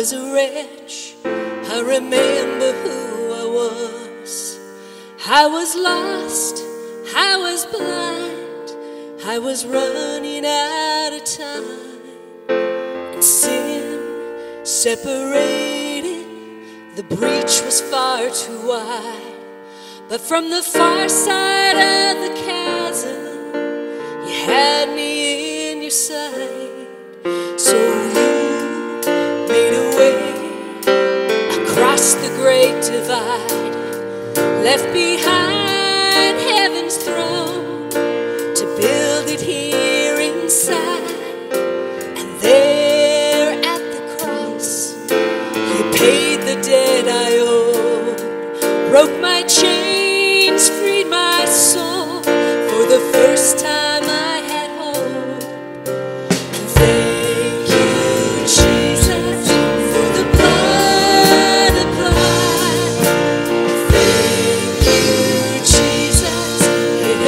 was a wretch, I remember who I was. I was lost, I was blind, I was running out of time. And sin separated, the breach was far too wide. But from the far side of the chasm,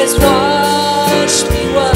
has washed me white.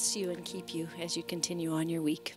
Bless you and keep you as you continue on your week.